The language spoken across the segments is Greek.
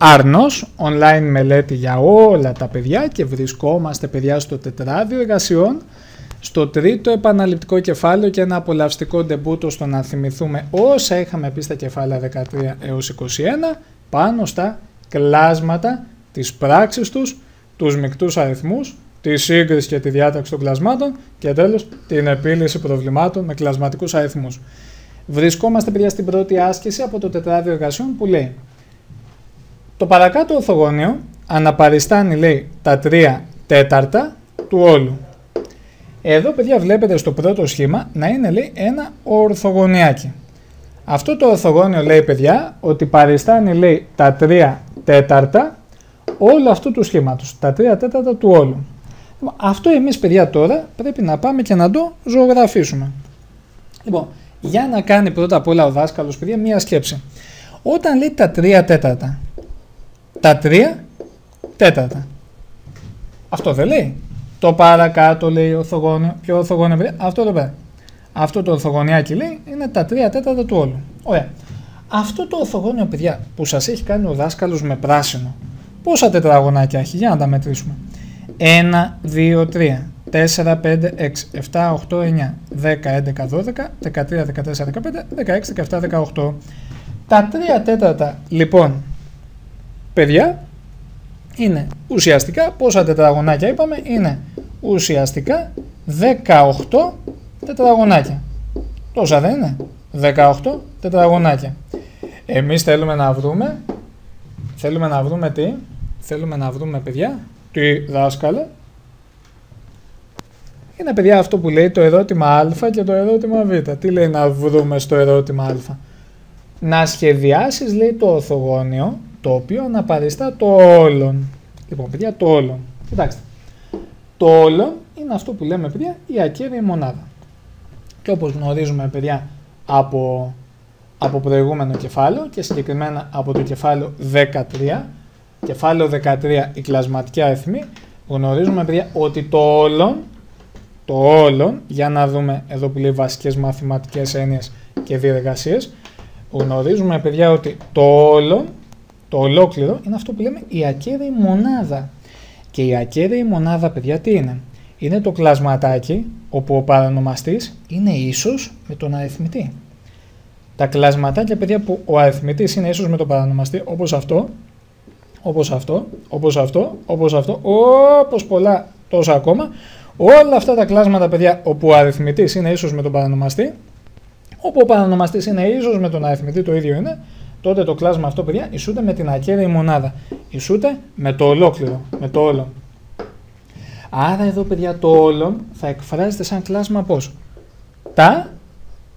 Άρνος, online μελέτη για όλα τα παιδιά και βρισκόμαστε παιδιά στο τετράδιο εργασιών στο τρίτο επαναληπτικό κεφάλαιο και ένα απολαυστικό ντεμπούτο στο να θυμηθούμε όσα είχαμε πει στα κεφάλαια 13 έως 21 πάνω στα κλάσματα, τις πράξεις τους, τους μικτούς αριθμούς, τη σύγκριση και τη διάταξη των κλασμάτων και τέλος την επίλυση προβλημάτων με κλασματικούς αριθμούς. Βρισκόμαστε παιδιά στην πρώτη άσκηση από το τετράδιο εργασιών που λέει το παρακάτω ορθογώνιο αναπαριστάνει λέει τα τρία τέταρτα του όλου. Εδώ παιδιά βλέπετε στο πρώτο σχήμα να είναι λέει ένα ορθογωνιάκι. Αυτό το ορθογώνιο λέει παιδιά ότι παριστάνει λέει τα τρία τέταρτα όλου αυτού του σχήματος, τα τρία τέταρτα του όλου. Αυτό εμείς παιδιά τώρα πρέπει να πάμε και να το ζωγραφίσουμε. Λοιπόν, για να κάνει πρώτα απ' όλα ο δάσκαλος παιδιά μία σκέψη. Όταν λέει τα τρία τέταρτα, τα τρία τέταρτα. Αυτό δεν λέει. Το παρακάτω λέει ορθογώνιο. Ποιο ορθογώνιο παιδιά, αυτό εδώ πέρα. Αυτό το ορθογωνιάκι λέει είναι τα τρία τέταρτα του όλου. Ωραία. Αυτό το ορθογώνιο παιδιά που σας έχει κάνει ο δάσκαλος με πράσινο, πόσα τετραγωνάκια έχει, για να τα μετρήσουμε. 1, 2, 3, 4, 5, 6, 7, 8, 9, 10, 11, 12, 13, 14, 15, 16, 17, 18. Τα τρία τέταρτα λοιπόν παιδιά είναι ουσιαστικά, πόσα τετραγωνάκια είπαμε, είναι ουσιαστικά 18 τετραγωνάκια. Τόσα δεν είναι, 18 τετραγωνάκια. Εμείς θέλουμε να βρούμε, θέλουμε να βρούμε τι, θέλουμε να βρούμε παιδιά, τι δάσκαλε, είναι παιδιά αυτό που λέει το ερώτημα α και το ερώτημα β. Τι λέει να βρούμε στο ερώτημα α; Να σχεδιάσεις λέει το ορθογώνιο το οποίο αναπαριστά το όλον. Λοιπόν, παιδιά, το όλον. Κοιτάξτε. Το όλον είναι αυτό που λέμε, παιδιά, η ακέραιη μονάδα. Και όπως γνωρίζουμε, παιδιά, από, από προηγούμενο κεφάλαιο και συγκεκριμένα από το κεφάλαιο 13, κεφάλαιο 13 η κλασματική αριθμή, γνωρίζουμε, παιδιά, ότι το όλον, το όλον, για να δούμε εδώ που λέει βασικές μαθηματικές έννοιες και διεργασίες, γνωρίζουμε, παιδιά, ότι το όλον το ολόκληρο είναι αυτό που λέμε η ακέραιη μονάδα. Και η ακέραιη μονάδα, παιδιά, τι είναι; Είναι το κλασματάκι όπου ο παρανομαστής είναι ίσος με τον αριθμητή. Τα κλασματάκια, παιδιά, που ο αριθμητής είναι ίσος με τον παρανομαστή, όπως αυτό, όπως αυτό, όπως αυτό, όπως αυτό, όπως πολλά τόσα ακόμα, όλα αυτά τα κλάσματα, παιδιά, όπου ο αριθμητής είναι ίσος με τον παρανομαστή, όπου ο παρανομαστής είναι ίσος με τον αριθμητή, το ίδιο είναι, τότε το κλάσμα αυτό, παιδιά, ισούται με την ακέραιη μονάδα. Ισούται με το ολόκληρο, με το όλο. Άρα εδώ, παιδιά, το όλο θα εκφράζεται σαν κλάσμα πώς; Τα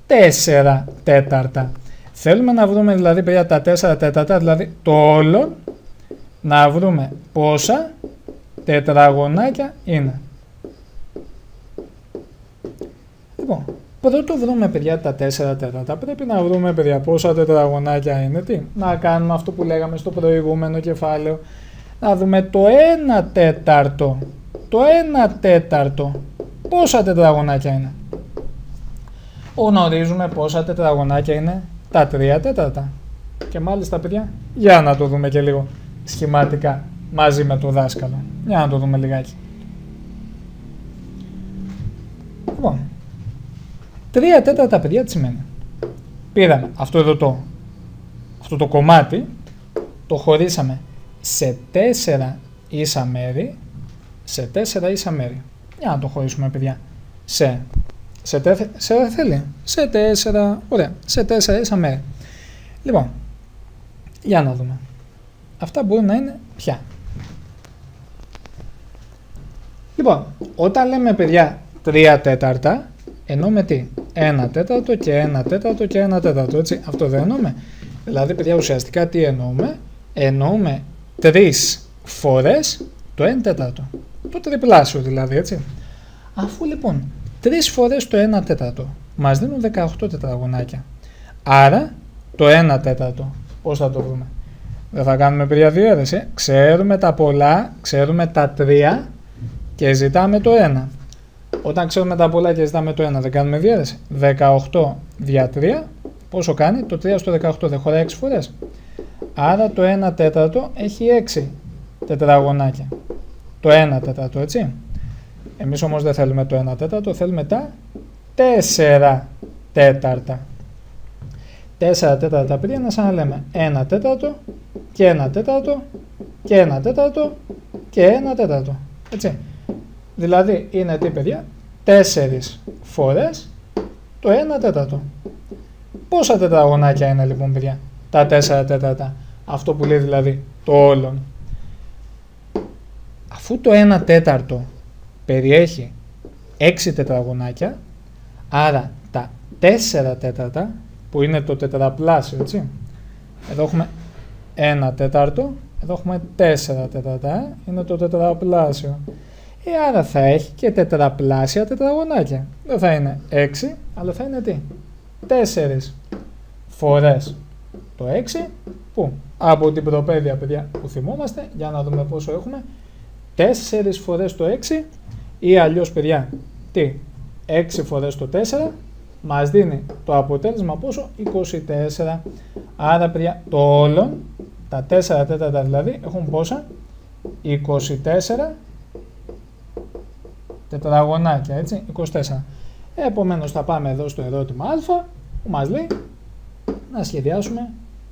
4 τέταρτα. Θέλουμε να βρούμε δηλαδή, παιδιά, τα 4 τέταρτα, δηλαδή το όλο, να βρούμε πόσα τετραγωνάκια είναι. Λοιπόν, Πρωτού βρούμε παιδιά τα 4 τέταρτα, πρέπει να βρούμε παιδιά πόσα τετραγωνάκια είναι. Τι, να κάνουμε αυτό που λέγαμε στο προηγούμενο κεφάλαιο. Να δούμε το 1 τέταρτο. Το 1 τέταρτο. Πόσα τετραγωνάκια είναι. Γνωρίζουμε πόσα τετραγωνάκια είναι τα 3 τέταρτα. Και μάλιστα παιδιά, για να το δούμε και λίγο σχηματικά μαζί με το δάσκαλο. Για να το δούμε λιγάκι. Λοιπόν, Τρία τέταρτα παιδιά τι σημαίνει. Πήραμε αυτό εδώ το, αυτό το κομμάτι, το χωρίσαμε σε τέσσερα ίσα μέρη, σε τέσσερα ίσα μέρη. Για να το χωρίσουμε παιδιά. Σε, σε τέσσερα θέλει, σε τέσσερα, ωραία, σε τέσσερα ίσα μέρη. Λοιπόν, για να δούμε. Αυτά μπορεί να είναι πια. Λοιπόν, όταν λέμε παιδιά τρία τέταρτα, εννοούμε τι, ένα τέταρτο και ένα τέταρτο και ένα τέταρτο, έτσι. Αυτό δεν εννοούμε. Δηλαδή, παιδιά, ουσιαστικά τι εννοούμε; Εννοούμε τρεις φορές το ένα τέταρτο. Το τριπλάσιο δηλαδή, έτσι. Αφού λοιπόν τρεις φορές το ένα τέταρτο μας δίνουν 18 τετραγωνάκια. Άρα το ένα τέταρτο, πώς θα το βρούμε; Δεν θα κάνουμε παιδιά διαίρεση. Ξέρουμε τα πολλά, ξέρουμε τα τρία και ζητάμε το ένα. Όταν ξέρουμε τα πολλά και ζητάμε το 1, δεν κάνουμε διαίρεση. 18 δια 3, πόσο κάνει, το 3 στο 18 δεν χωράει 6 φορές. Άρα το 1 τέταρτο έχει 6 τετραγωνάκια. Το 1 τέταρτο, έτσι. Εμείς όμως δεν θέλουμε το 1 τέταρτο, θέλουμε τα 4 τέταρτα. 4 τέταρτα πριν είναι σαν να λέμε 1 τέταρτο και 1 τέταρτο και 1 τέταρτο και 1 τέταρτο. Έτσι. Δηλαδή είναι τι παιδιά, 4 φορές το 1 τέταρτο. Πόσα τετραγωνάκια είναι λοιπόν παιδιά, τα 4 τέταρτα, αυτό που λέει δηλαδή το όλον. Αφού το 1 τέταρτο περιέχει 6 τετραγωνάκια, άρα τα 4 τέταρτα που είναι το τετραπλάσιο, έτσι. Εδώ έχουμε 1 τέταρτο, εδώ έχουμε 4 τέταρτα, ε; είναι το τετραπλάσιο. Ε, άρα θα έχει και τετραπλάσια τετραγωνάκια. Δεν θα είναι 6, αλλά θα είναι τι; 4 φορές το 6, που; Από την προπαίδεια, παιδιά, που θυμόμαστε, για να δούμε πόσο έχουμε, 4 φορές το 6 ή αλλιώς, παιδιά, τι, 6 φορές το 4 μας δίνει το αποτέλεσμα πόσο; 24 άρα παιδιά το όλο τα 4 τέταρτα δηλαδή έχουν πόσα; 24 τετραγωνάκια έτσι 24 επομένως θα πάμε εδώ στο ερώτημα α που μας λέει να σχεδιάσουμε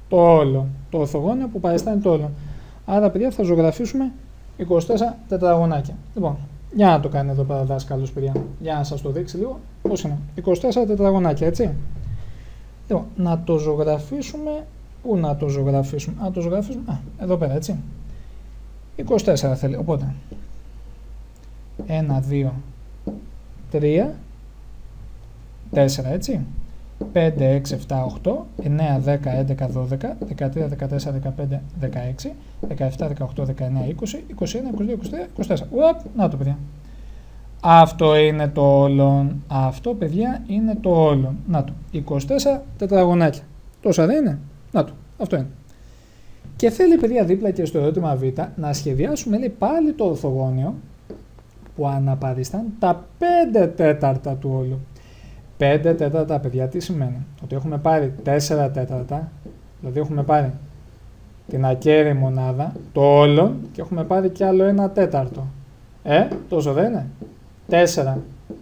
το όλο το ορθογώνιο που παριστάνει το όλο άρα παιδιά θα ζωγραφίσουμε 24 τετραγωνάκια λοιπόν για να το κάνει εδώ πέρα δάσκαλο, παιδιά. Για να σας το δείξει λίγο. Πώς είναι. 24 τετραγωνάκια, έτσι. Λοιπόν, να το ζωγραφίσουμε. Πού να το ζωγραφίσουμε. Να το ζωγραφίσουμε. Α, εδώ πέρα, έτσι. 24 θέλει. Οπότε. 1, 2, 3, 4, έτσι. 5, 6, 7, 8, 9, 10, 11, 12, 13, 14, 15, 16, 17, 18, 19, 20, 21, 22, 23, 24. Ουαπ, να το παιδιά. Αυτό είναι το όλον. Αυτό παιδιά είναι το όλον. Να το. 24 τετραγωνάκια. Τόσα δεν είναι; Να το. Αυτό είναι. Και θέλει παιδιά δίπλα και στο ερώτημα Β να σχεδιάσουμε λέει, πάλι το ορθογώνιο που αναπαριστάν τα 5 τέταρτα του όλου. 5 τέταρτα, παιδιά, τι σημαίνει; Ότι έχουμε πάρει 4 τέταρτα, δηλαδή έχουμε πάρει την ακέραιη μονάδα, το όλο και έχουμε πάρει κι άλλο ένα τέταρτο. Ε, τόσο δεν είναι. 4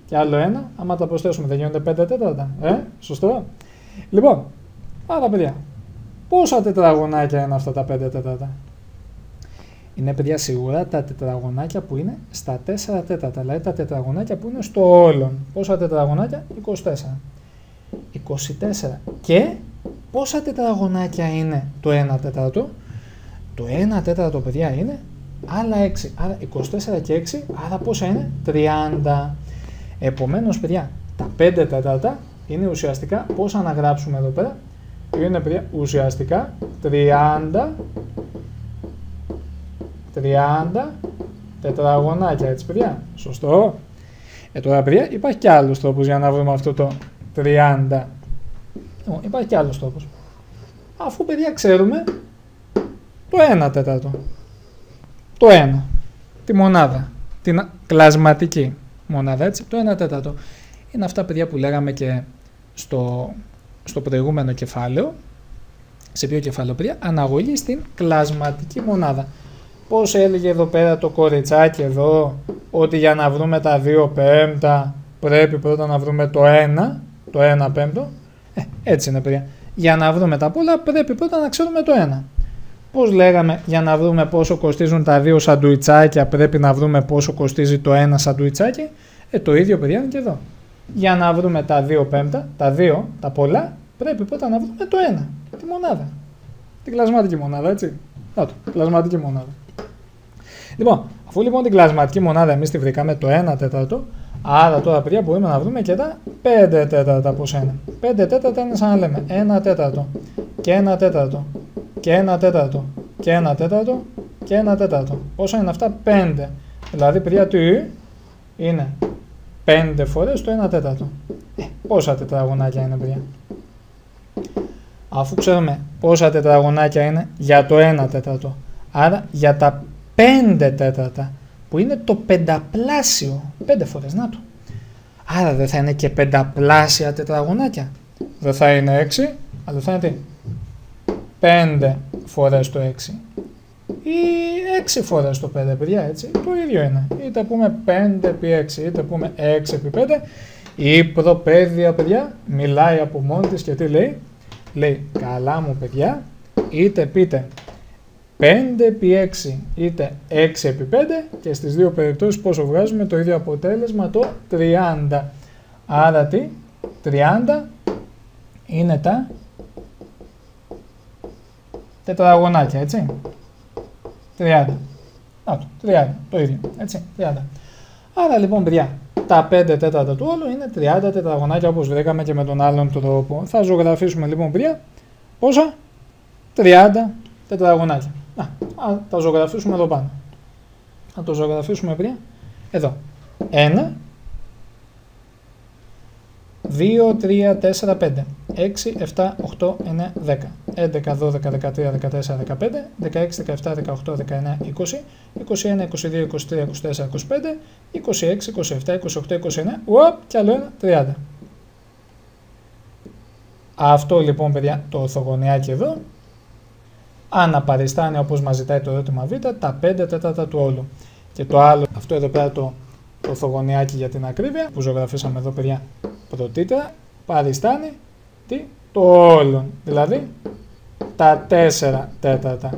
και άλλο ένα, άμα τα προσθέσουμε δεν γίνονται 5 τέταρτα. Ε, σωστό. Λοιπόν, άρα παιδιά, πόσα τετραγωνάκια είναι αυτά τα 5 τέταρτα; Είναι παιδιά σίγουρα τα τετραγωνάκια που είναι στα 4 τέταρτα, δηλαδή τα τετραγωνάκια που είναι στο όλον. Πόσα τετραγωνάκια; 24. 24. Και πόσα τετραγωνάκια είναι το 1 τέταρτο; Το 1 τέταρτο παιδιά είναι άλλα 6. Άρα 24 και 6, άρα πόσα είναι; 30. Επομένως παιδιά, τα 5 τέταρτα είναι ουσιαστικά, πόσα να γράψουμε εδώ πέρα, είναι παιδιά ουσιαστικά 30 30 τετραγωνάκια, έτσι παιδιά. Σωστό. Ε, τώρα παιδιά υπάρχει και άλλος τρόπος για να βρούμε αυτό το 30. Λοιπόν, υπάρχει και άλλος τρόπος. Αφού παιδιά ξέρουμε το 1 τέταρτο. Το 1. Τη μονάδα. Την κλασματική μονάδα, έτσι. Το 1 τέταρτο. Είναι αυτά παιδιά που λέγαμε και στο, στο προηγούμενο κεφάλαιο. Σε ποιο κεφάλαιο παιδιά; Αναγωγή στην κλασματική μονάδα. Πώς έλεγε εδώ πέρα το κοριτσάκι εδώ, ότι για να βρούμε τα 2 πέμπτα πρέπει πρώτα να βρούμε το 1, το 1 πέμπτο. Ε, έτσι είναι παιδιά. Για να βρούμε τα πολλά πρέπει πρώτα να ξέρουμε το 1. Πώς λέγαμε για να βρούμε πόσο κοστίζουν τα δύο σαντουιτσάκια πρέπει να βρούμε πόσο κοστίζει το 1 σαντουιτσάκι. Ε, το ίδιο παιδιά είναι και εδώ. Για να βρούμε τα 2 πέμπτα, τα 2, τα πολλά, πρέπει πρώτα να βρούμε το 1, τη μονάδα. Την κλασματική μονάδα, έτσι. Να το, κλασματική μονάδα. Λοιπόν, αφού λοιπόν την κλασματική μονάδα εμείς τη βρήκαμε το 1 τέταρτο, άρα τώρα παιδιά μπορούμε να βρούμε και τα 5 τέταρτα πώς είναι. 5 τέταρτα είναι σαν να λέμε 1 τέταρτο και 1 τέταρτο και 1 τέταρτο και 1 τέταρτο και 1 τέταρτο. Πόσα είναι αυτά, 5. Δηλαδή, παιδιά, τι είναι; 5 φορές το 1 τέταρτο. Ε, πόσα τετραγωνάκια είναι, παιδιά; Αφού ξέρουμε πόσα τετραγωνάκια είναι για το 1 τέταρτο. Άρα για τα 5 τέταρτα, που είναι το πενταπλάσιο, 5 φορές, να το. Άρα δεν θα είναι και πενταπλάσια τετραγωνάκια. Δεν θα είναι 6, αλλά θα είναι τι. 5 φορές το 6 ή 6 φορές το 5 παιδιά έτσι το ίδιο είναι είτε πούμε 5 επί 6 είτε πούμε 6 επί 5 η προπαίδεια παιδιά μιλάει από μόνη της και τι λέει λέει καλά μου παιδιά είτε πείτε 5 επί 6 είτε 6 επί 5 και στις δύο περιπτώσεις πόσο βγάζουμε το ίδιο αποτέλεσμα το 30 άρα τι; 30 είναι τα τετραγωνάκια, έτσι. 30. Να το, 30, το ίδιο, έτσι, 30. Άρα λοιπόν, παιδιά, τα 5 τέταρτα του όλου είναι 30 τετραγωνάκια όπως βρήκαμε και με τον άλλον τρόπο. Θα ζωγραφίσουμε λοιπόν, παιδιά, πόσα; 30 τετραγωνάκια. Να, τα ζωγραφίσουμε εδώ πάνω. Θα το ζωγραφίσουμε, παιδιά, εδώ. 1, 2, 3, 4, 5, 6, 7, 8, 9, 10, 11, 12, 13, 14, 15, 16, 17, 18, 19, 20, 21, 22, 23, 24, 25, 26, 27, 28, 29, ουαπ, και άλλο ένα, 30. Αυτό λοιπόν παιδιά το ορθογωνιάκι εδώ αναπαριστάνει όπως μας ζητάει το ερώτημα β τα 5 τέταρτα του όλου. Και το άλλο, αυτό εδώ πέρα το ορθογωνιάκι για την ακρίβεια που ζωγραφίσαμε εδώ παιδιά πρωτήτερα παριστάνει τι, το όλον, δηλαδή τα τέσσερα τέταρτα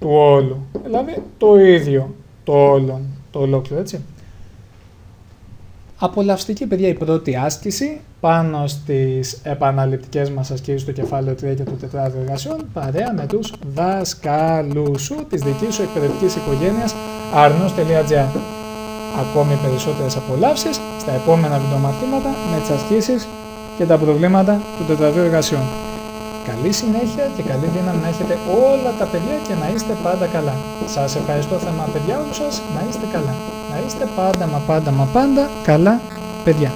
του όλου, δηλαδή το ίδιο το όλον, το ολόκληρο έτσι. Απολαυστική παιδιά η πρώτη άσκηση πάνω στις επαναληπτικές μας ασκήσεις στο κεφάλαιο 3 και του τετράδιο εργασιών παρέα με τους δασκάλους σου της δικής σου εκπαιδευτικής οικογένειας arnos.gr ακόμη περισσότερες απολαύσεις στα επόμενα βιντεομαθήματα με τις ασκήσεις και τα προβλήματα του τετραδίου εργασιών. Καλή συνέχεια και καλή δύναμη να έχετε όλα τα παιδιά και να είστε πάντα καλά. Σας ευχαριστώ θερμά παιδιά όλους σας, να είστε καλά. Να είστε πάντα μα πάντα μα πάντα καλά παιδιά.